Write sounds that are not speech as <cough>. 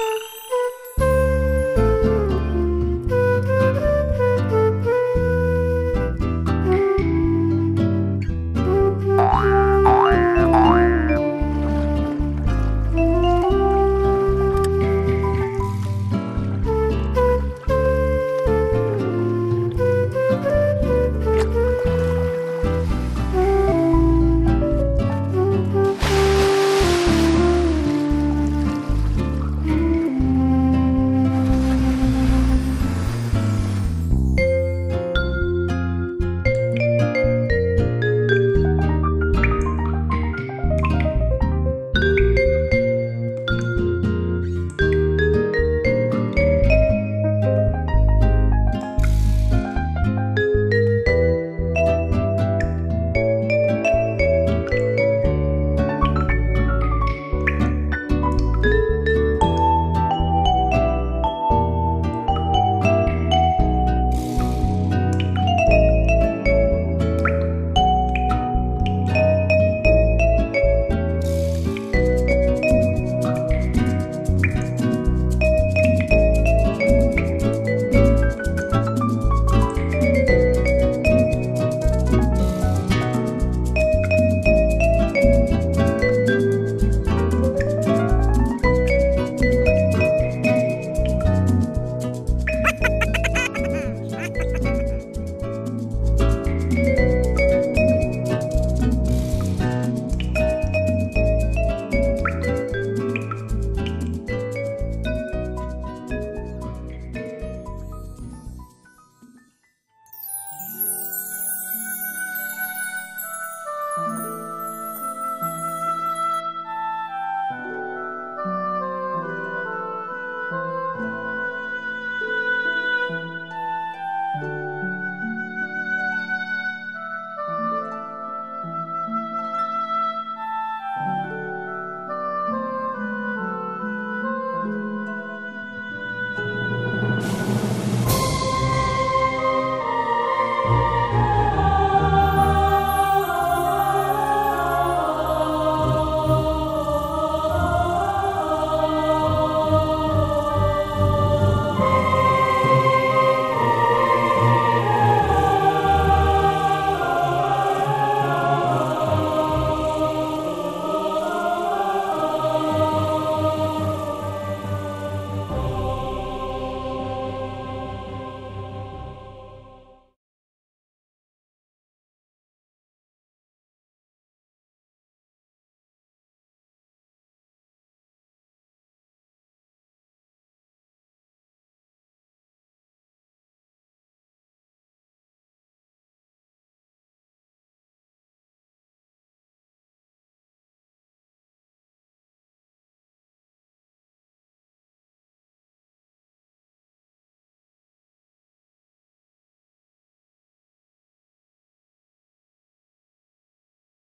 Bye. <laughs>